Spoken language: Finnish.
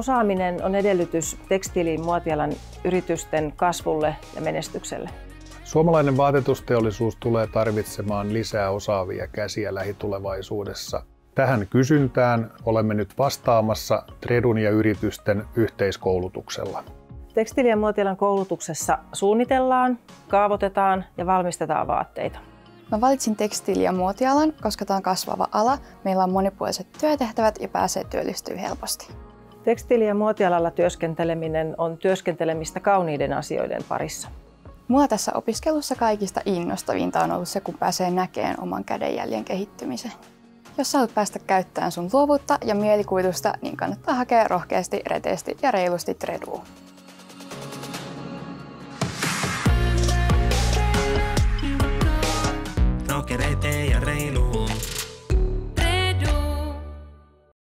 Osaaminen on edellytys tekstiiliin muotialan yritysten kasvulle ja menestykselle. Suomalainen vaatetusteollisuus tulee tarvitsemaan lisää osaavia käsiä lähitulevaisuudessa. Tähän kysyntään olemme nyt vastaamassa Tredun ja yritysten yhteiskoulutuksella. Tekstiili- ja muotialan koulutuksessa suunnitellaan, kaavoitetaan ja valmistetaan vaatteita. Mä valitsin tekstiili- ja muotialan, koska tämä on kasvava ala, meillä on monipuoliset työtehtävät ja pääsee työllistyä helposti. Tekstiili- ja muotialalla työskenteleminen on työskentelemistä kauniiden asioiden parissa. Mua tässä opiskelussa kaikista innostavinta on ollut se, kun pääsee näkemään oman kädenjäljen kehittymisen. Jos haluat päästä käyttämään sun luovuutta ja mielikuvitusta, niin kannattaa hakea rohkeasti, reteesti ja reilusti Treduun. Rokereite ja